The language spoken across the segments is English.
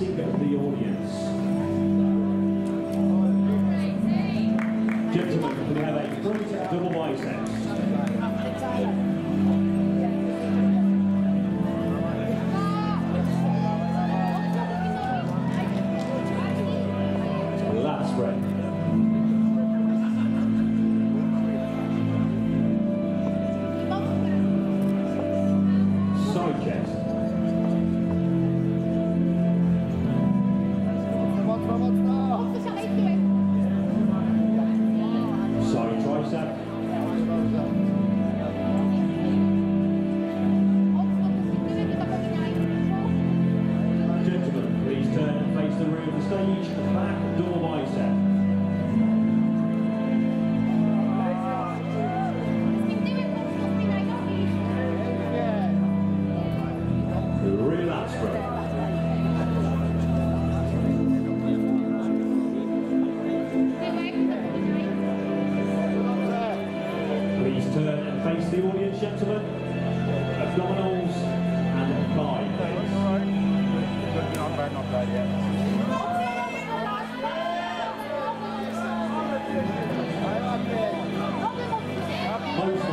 facing the audience. Gentlemen, we have a front double biceps? The audience, gentlemen. Abdominals and thigh, please. Not bad, not bad, yeah. Most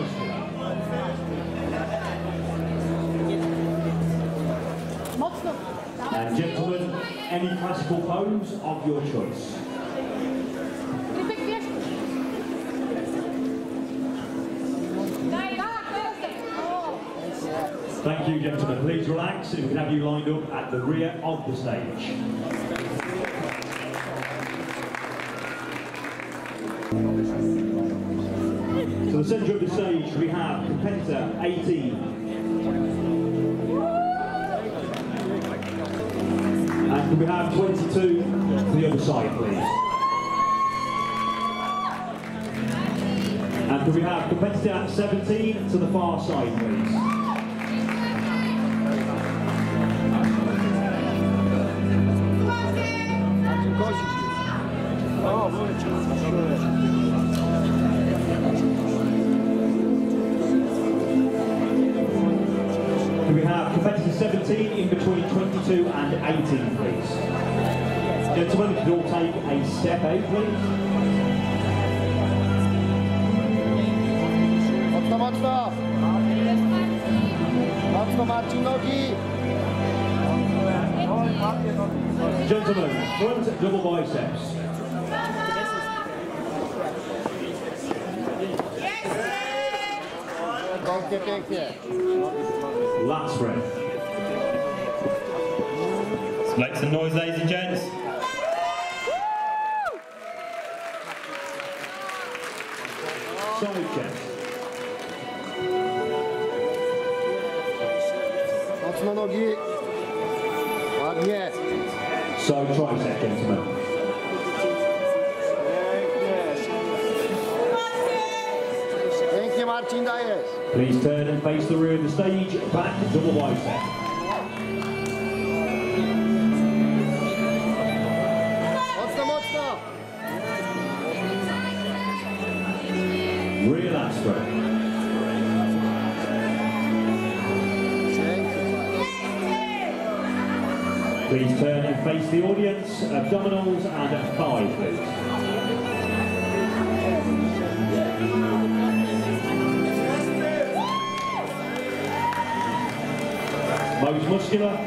muscular. And gentlemen, any classical pose of your choice. Thank you, gentlemen. Please relax and we can have you lined up at the rear of the stage. To the centre of the stage, we have competitor 18. And can we have 22 to the other side, please? And can we have competitor 17 to the far side, please? O, Can we have competitor 17 in between 22 and 18, please? Gentlemen, could you all take a step eight, please? Mocno, mocno! Mocno Marcin nogi! Gentlemen, front double biceps. Pięknie. Lat spread. Let's make some noise, ladies and gents. Side chest. Mocno nogi. Ładnie. Side tricep, gentlemen. Please turn and face the rear of the stage. Back double bicep. Mocno, mocno. Rear lat spread. Pięknie. Please turn and face the audience. Abdominals and thigh, please. Most muscular.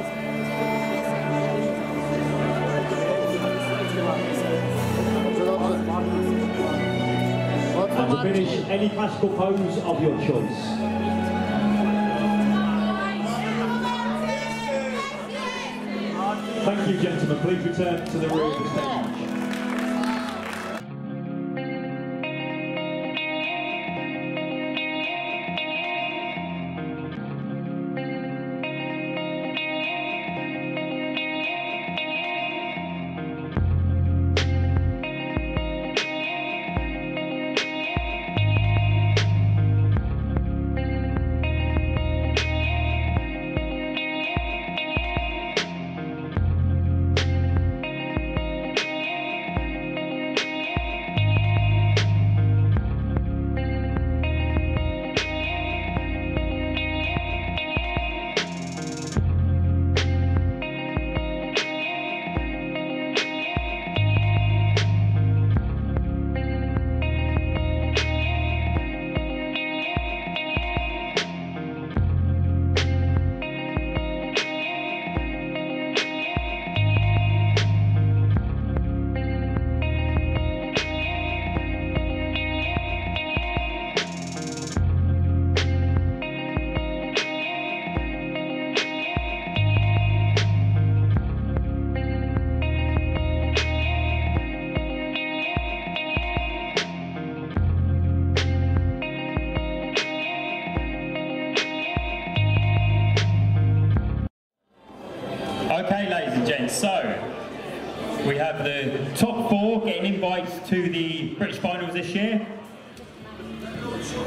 And to finish, any classical pose of your choice. Thank you, gentlemen. Please return to the rear of the stage. gents. So, we have the top four getting invites to the British finals this year.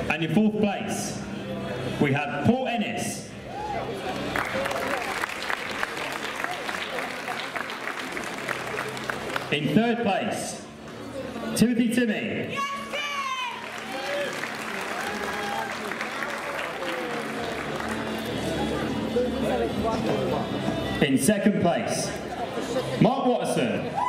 And in fourth place, we have Paul Ennis. In third place, Timothy Timmy. In second place, Mark Watson.